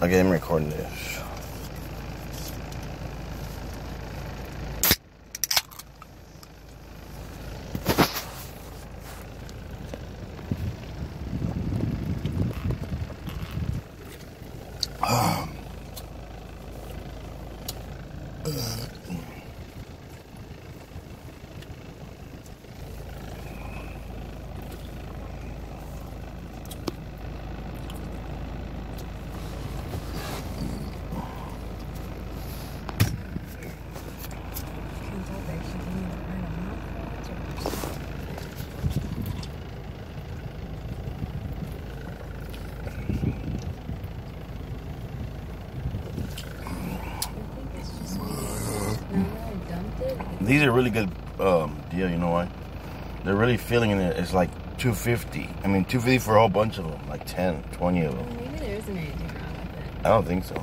Okay, I'm recording this. Can't tell if she can either. I don't know. I think it's just me. Now that I dumped it, These are really good um, deal. You know why? They're really feeling it. It's like 250. I mean, 250 for a whole bunch of them, like 10, 20 of them. maybe there isn't anything wrong with it. I don't think so.